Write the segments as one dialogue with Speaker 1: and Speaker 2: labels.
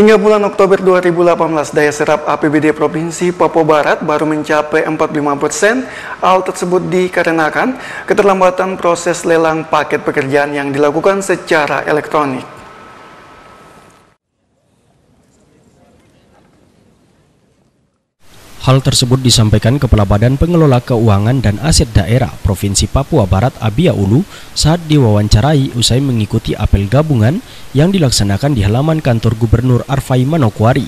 Speaker 1: Hingga bulan Oktober 2018, daya serap APBD Provinsi Papua Barat baru mencapai 45 persen. Hal tersebut dikarenakan keterlambatan proses lelang paket pekerjaan yang dilakukan secara elektronik.
Speaker 2: Hal tersebut disampaikan Kepala Badan Pengelola Keuangan dan Aset Daerah Provinsi Papua Barat Abia Ulu saat diwawancarai usai mengikuti apel gabungan yang dilaksanakan di halaman kantor Gubernur Arfai Manokwari.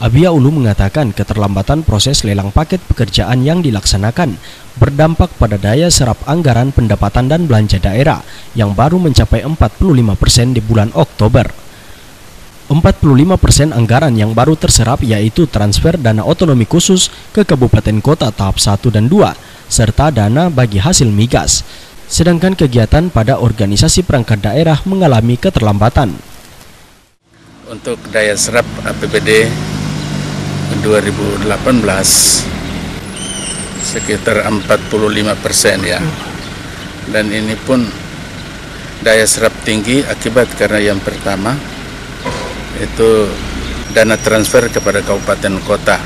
Speaker 2: Abia Ulu mengatakan keterlambatan proses lelang paket pekerjaan yang dilaksanakan berdampak pada daya serap anggaran pendapatan dan belanja daerah yang baru mencapai 45 persen di bulan Oktober. 45% anggaran yang baru terserap yaitu transfer dana otonomi khusus ke kabupaten kota tahap 1 dan 2, serta dana bagi hasil migas. Sedangkan kegiatan pada organisasi perangkat daerah mengalami keterlambatan.
Speaker 3: Untuk daya serap APBD 2018 sekitar 45 persen ya. Dan ini pun daya serap tinggi akibat karena yang pertama itu dana transfer kepada kabupaten kota.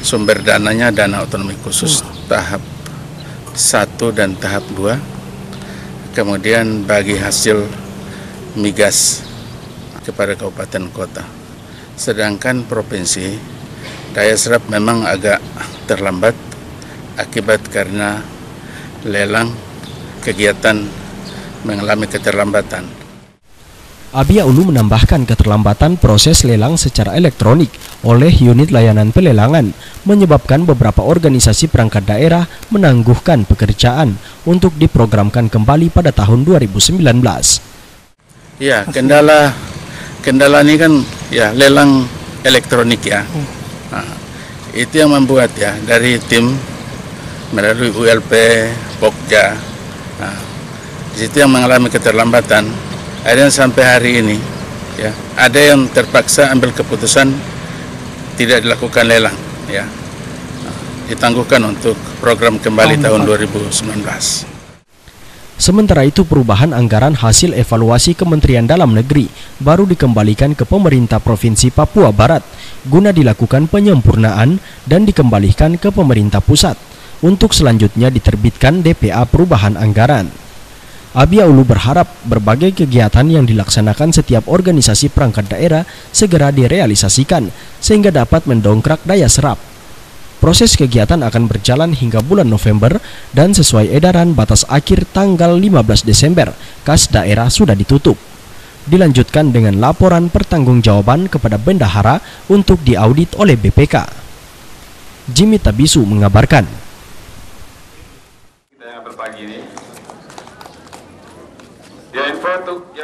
Speaker 3: Sumber dananya dana otonomi khusus tahap 1 dan tahap 2. Kemudian bagi hasil migas kepada kabupaten kota. Sedangkan provinsi daya serap memang agak terlambat akibat karena lelang kegiatan mengalami keterlambatan.
Speaker 2: Abia Ulu menambahkan keterlambatan proses lelang secara elektronik oleh unit layanan pelelangan menyebabkan beberapa organisasi perangkat daerah menangguhkan pekerjaan untuk diprogramkan kembali pada tahun 2019.
Speaker 3: Ya, kendala kendala ini kan ya lelang elektronik ya. Nah, itu yang membuat ya dari tim melalui ULP, Pokja, nah, di situ yang mengalami keterlambatan ada yang sampai hari ini ya ada yang terpaksa ambil keputusan tidak dilakukan lelang ya. Ditangguhkan untuk program kembali tahun 2019
Speaker 2: Sementara itu perubahan anggaran hasil evaluasi Kementerian Dalam Negeri baru dikembalikan ke pemerintah Provinsi Papua Barat guna dilakukan penyempurnaan dan dikembalikan ke pemerintah pusat. Untuk selanjutnya diterbitkan DPA perubahan anggaran. Abia Ulu berharap berbagai kegiatan yang dilaksanakan setiap organisasi perangkat daerah segera direalisasikan sehingga dapat mendongkrak daya serap. Proses kegiatan akan berjalan hingga bulan November dan sesuai edaran batas akhir tanggal 15 Desember, kas daerah sudah ditutup. Dilanjutkan dengan laporan pertanggungjawaban kepada bendahara untuk diaudit oleh BPK. Jimmy Tabisu mengabarkan. Kita yang berbagi ini Ya info untuk